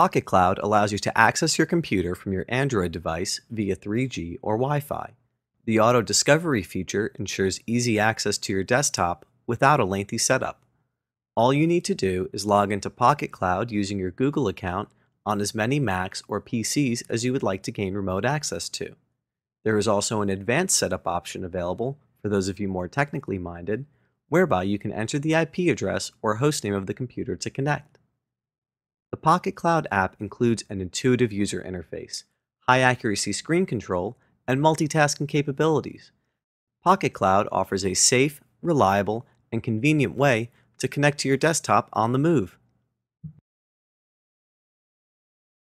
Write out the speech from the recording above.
Pocket Cloud allows you to access your computer from your Android device via 3G or Wi Fi. The Auto Discovery feature ensures easy access to your desktop without a lengthy setup. All you need to do is log into Pocket Cloud using your Google account on as many Macs or PCs as you would like to gain remote access to. There is also an advanced setup option available for those of you more technically minded, whereby you can enter the IP address or hostname of the computer to connect. The Pocket Cloud app includes an intuitive user interface, high accuracy screen control, and multitasking capabilities. Pocket Cloud offers a safe, reliable, and convenient way to connect to your desktop on the move.